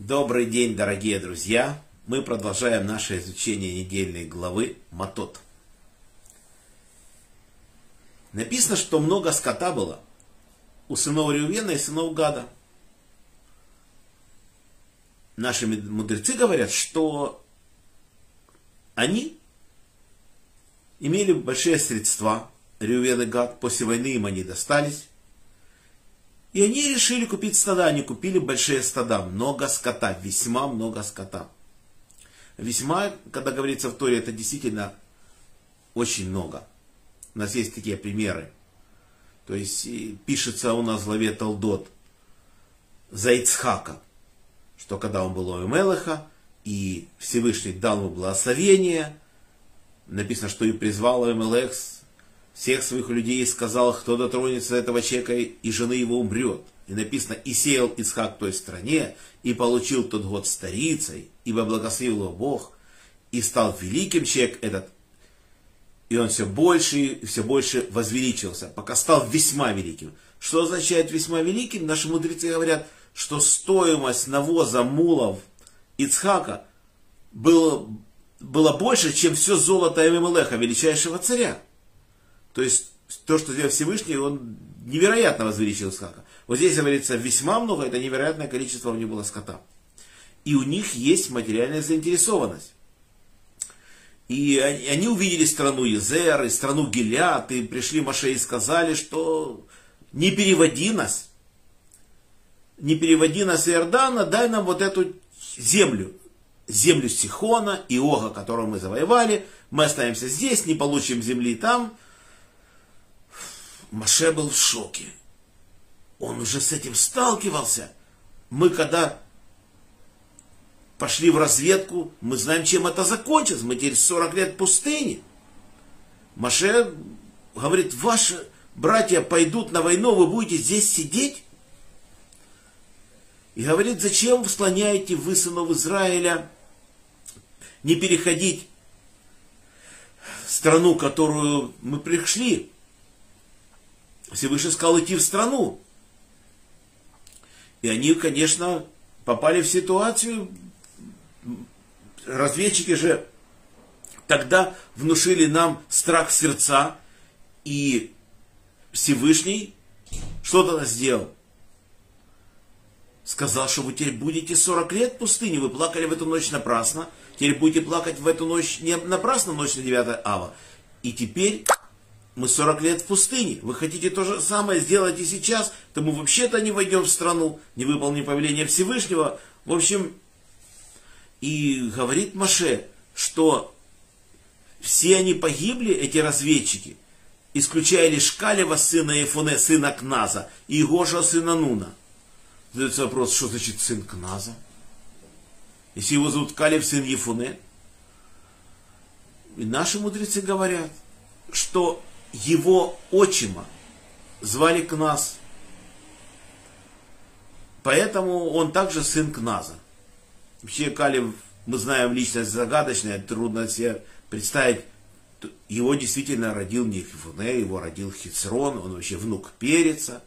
Добрый день, дорогие друзья! Мы продолжаем наше изучение недельной главы Матот. Написано, что много скота было у сынов Рювена и сынов Гада. Наши мудрецы говорят, что они имели большие средства, Рювен и Гад, после войны им они достались. И они решили купить стада, они купили большие стада, много скота, весьма много скота. Весьма, когда говорится в Торе, это действительно очень много. У нас есть такие примеры. То есть пишется у нас в главе Талдот за Ицхака, что когда он был у Мелеха, и Всевышний дал ему благословение, написано, что и призвал Эмелех всех своих людей и сказал, кто дотронется до этого человека, и жены его умрет. И написано, и сеял Исхак в той стране, и получил тот год старицей, ибо благословил его Бог, и стал великим человек этот, и он все больше и все больше возвеличился, пока стал весьма великим. Что означает весьма великим? Наши мудрецы говорят, что стоимость навоза мулов Ицхака было, было больше, чем все золото Эмемелеха, величайшего царя. То есть то, что сделал Всевышний, он невероятно возвеличил скака. Вот здесь говорится весьма много, это невероятное количество у них было скота. И у них есть материальная заинтересованность. И они, они увидели страну Езер, и страну Гелят, и пришли Маше и сказали, что не переводи нас, не переводи нас Иордана, дай нам вот эту землю, землю Сихона и Ога, которую мы завоевали, мы останемся здесь, не получим земли там, Маше был в шоке. Он уже с этим сталкивался. Мы когда пошли в разведку, мы знаем, чем это закончится. Мы теперь 40 лет в пустыне. Маше говорит, ваши братья пойдут на войну, вы будете здесь сидеть? И говорит, зачем склоняете вы, сынов Израиля, не переходить в страну, которую мы пришли, Всевышний сказал идти в страну. И они, конечно, попали в ситуацию, разведчики же тогда внушили нам страх сердца, и Всевышний что тогда сделал? Сказал, что вы теперь будете 40 лет в пустыне, вы плакали в эту ночь напрасно, теперь будете плакать в эту ночь не напрасно, ночь на 9 ава. И теперь мы 40 лет в пустыне. Вы хотите то же самое сделать и сейчас, то мы вообще-то не войдем в страну, не выполним повеление Всевышнего. В общем, и говорит Маше, что все они погибли, эти разведчики, исключая лишь Калева, сына Ефуне, сына Кназа, и Гожа, сына Нуна. Задается вопрос, что значит сын Кназа? Если его зовут Калев, сын Ефуне. И наши мудрецы говорят, что его отчима звали Кназ. Поэтому он также сын Кназа. Вообще Калев, мы знаем, личность загадочная, трудно себе представить. Его действительно родил не Хифуне, его родил Хицрон, он вообще внук Переца.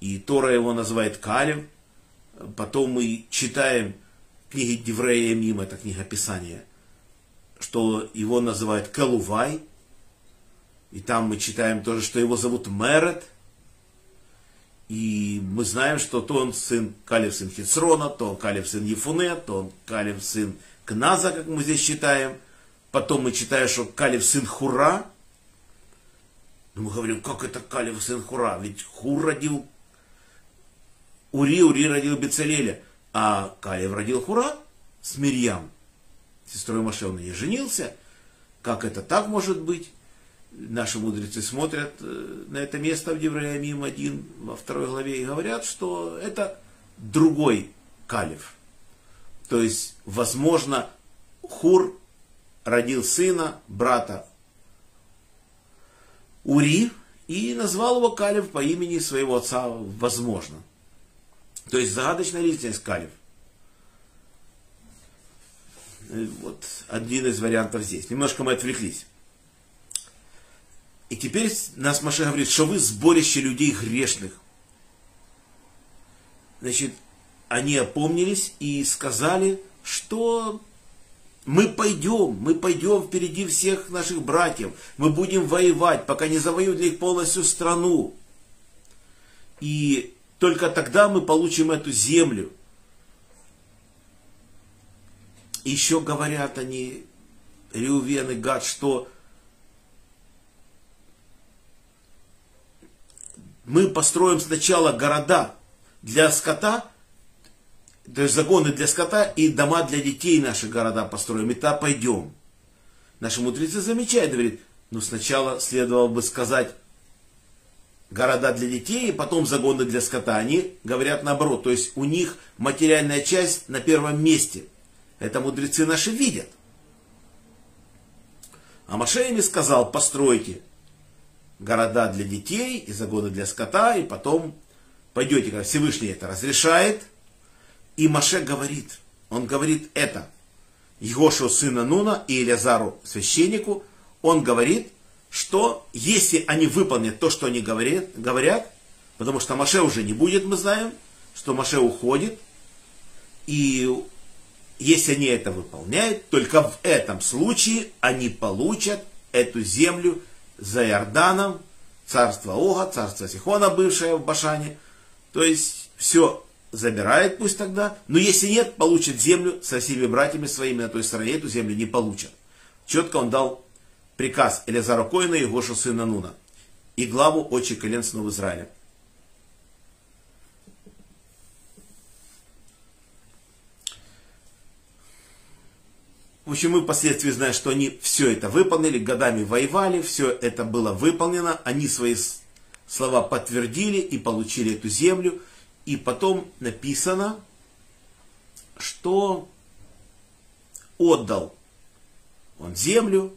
И Тора его называет Калев. Потом мы читаем книги Деврея Мим, это книга Писания, что его называют Калувай – и там мы читаем тоже, что его зовут Мерет. И мы знаем, что то он сын Калев сын Хицрона, то он Калев сын Ефуне, то он Калев сын Кназа, как мы здесь читаем. Потом мы читаем, что Калев сын Хура. И мы говорим, как это Калев сын Хура? Ведь Хур родил Ури, Ури родил Бецалеля. А Калев родил Хура с Мирьям, сестрой Маше. И женился. Как это так может быть? Наши мудрецы смотрят э, на это место в Девраямим 1 во второй главе и говорят, что это другой калиф. То есть, возможно, Хур родил сына, брата Ури, и назвал его Калев по имени своего отца, возможно. То есть загадочная личность Калев. Э, вот один из вариантов здесь. Немножко мы отвлеклись. И теперь нас Маша говорит, что вы сборище людей грешных. Значит, они опомнились и сказали, что мы пойдем, мы пойдем впереди всех наших братьев, мы будем воевать, пока не завоюют их полностью страну. И только тогда мы получим эту землю. Еще говорят они, Реувен и Гад, что мы построим сначала города для скота, то есть загоны для скота и дома для детей наши города построим, и та пойдем. Наши мудрецы замечают, говорит, ну сначала следовало бы сказать города для детей, и потом загоны для скота. Они говорят наоборот, то есть у них материальная часть на первом месте. Это мудрецы наши видят. А Маше им сказал, постройте города для детей и загоны для скота, и потом пойдете, когда Всевышний это разрешает. И Маше говорит, он говорит это, Егошу сына Нуна и Илязару священнику, он говорит, что если они выполнят то, что они говорят, говорят потому что Маше уже не будет, мы знаем, что Маше уходит, и если они это выполняют, только в этом случае они получат эту землю за Иорданом, царство Ога, царство Сихона, бывшее в Башане. То есть все забирает пусть тогда, но если нет, получит землю со всеми братьями своими на той стороне, эту землю не получат. Четко он дал приказ Элязару Коина и Гошу сына Нуна и главу отчи колен снов Израиля. В общем, мы впоследствии знаем, что они все это выполнили, годами воевали, все это было выполнено, они свои слова подтвердили и получили эту землю. И потом написано, что отдал он землю,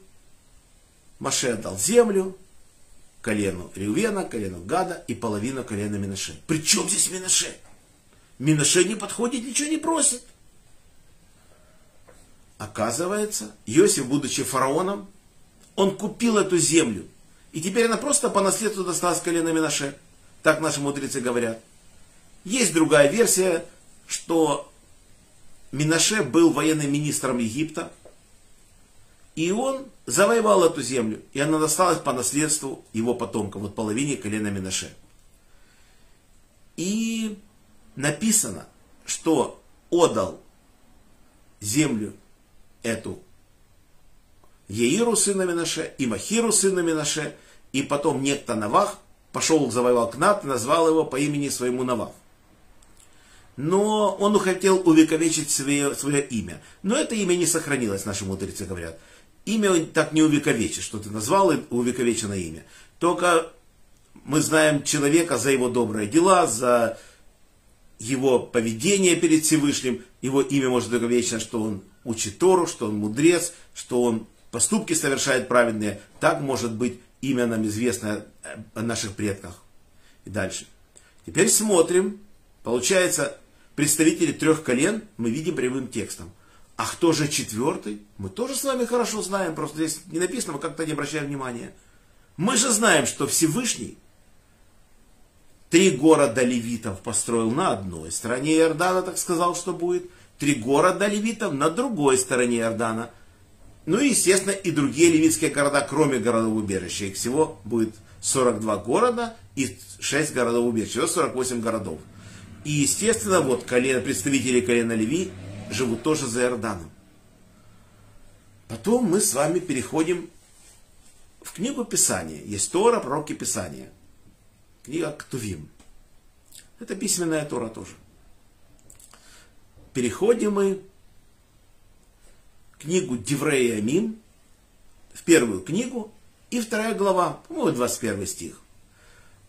Маше отдал землю, колену Ревена, колену Гада и половину колена Минаше. Причем здесь Минаше? Минаше не подходит, ничего не просит. Оказывается, Иосиф, будучи фараоном, он купил эту землю. И теперь она просто по наследству досталась колена Минаше. Так наши мудрецы говорят. Есть другая версия, что Минаше был военным министром Египта, и он завоевал эту землю, и она досталась по наследству его потомкам, вот половине колена Минаше. И написано, что отдал землю эту Еиру сына Минаше и Махиру сына Минаше, и потом некто Навах пошел, завоевал Кнат, назвал его по имени своему Навах. Но он хотел увековечить свое, свое имя. Но это имя не сохранилось, наши мудрецы говорят. Имя так не увековечишь, что ты назвал увековеченное имя. Только мы знаем человека за его добрые дела, за его поведение перед Всевышним. Его имя может увековечено, что он учит Тору, что он мудрец, что он поступки совершает праведные. Так может быть имя нам известно о наших предках. И дальше. Теперь смотрим. Получается, представители трех колен мы видим прямым текстом. А кто же четвертый? Мы тоже с вами хорошо знаем, просто здесь не написано, мы как-то не обращаем внимания. Мы же знаем, что Всевышний три города левитов построил на одной стороне Иордана, так сказал, что будет – три города левитов на другой стороне Иордана. Ну и, естественно, и другие левитские города, кроме городов убежища. Их всего будет 42 города и 6 городов убежища. Всего 48 городов. И, естественно, вот колено, представители колена Леви живут тоже за Иорданом. Потом мы с вами переходим в книгу Писания. Есть Тора, пророки Писания. Книга Ктувим. Это письменная Тора тоже переходим мы книгу Деврея Амим, в первую книгу, и вторая глава, по-моему, 21 стих.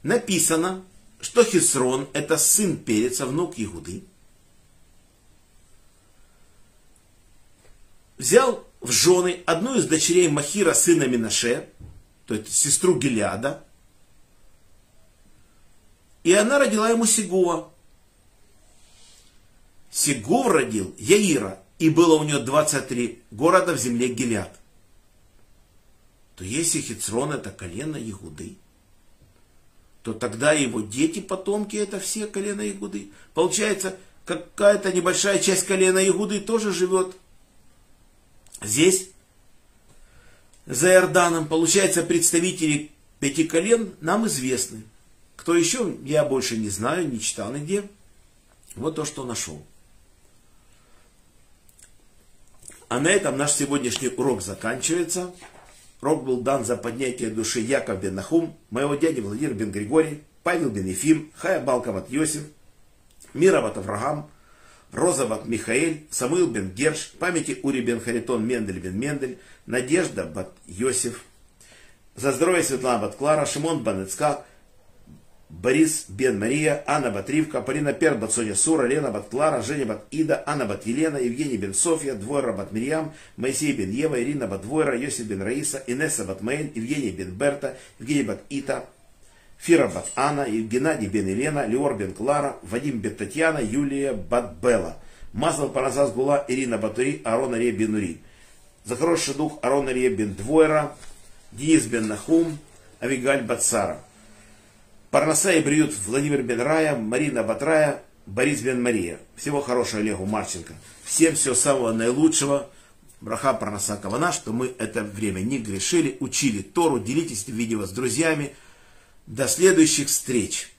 Написано, что Хисрон – это сын Переца, внук Игуды. Взял в жены одну из дочерей Махира, сына Минаше, то есть сестру Гелиада, и она родила ему Сигуа, Сигув родил Яира, и было у него 23 города в земле Гилят. То если Хицрон это колено Ягуды, то тогда его дети, потомки, это все колено Ягуды. Получается, какая-то небольшая часть колена Игуды тоже живет здесь, за Иорданом. Получается, представители пяти колен нам известны. Кто еще, я больше не знаю, не читал нигде. Вот то, что нашел. А на этом наш сегодняшний урок заканчивается. Урок был дан за поднятие души Яков бен Нахум, моего дяди Владимир бен Григорий, Павел бен Ефим, Хая Балковат Йосиф, Мироват Авраам, Розоват Михаэль, Самуил бен Герш, памяти Ури бен Харитон Мендель бен Мендель, Надежда бат Йосиф, за здоровье Светлана бат Клара, Шимон бан Ицкак, Борис Бен Мария, Анна Батривка, Полина Пер Бат Соня Сура, Лена Бат Клара, Женя Бат Ида, Анна Бат Елена, Евгений Бен Софья, Двойра Бат Мирьям, Моисей Бен Ева, Ирина Бат Двойра, Йосиф Бен Раиса, Инесса Бат Мэйн, Евгений Бен Берта, Евгений Бат Ита, Фира Бат Анна, Геннадий Бен Елена, Леор Бен Клара, Вадим Бен Татьяна, Юлия Бат Белла, Мазал Паразас Гула, Ирина Батури, Арон Ария Бен Ури. Хороший дух Арон Ария Бен Двойра, Денис Бен Нахум, Авигаль Бат Парнаса и Бриют Владимир Бен Рая, Марина Батрая, Борис Бен Мария. Всего хорошего Олегу Марченко. Всем всего самого наилучшего. Браха Парнаса Кавана, что мы это время не грешили, учили Тору. Делитесь видео с друзьями. До следующих встреч!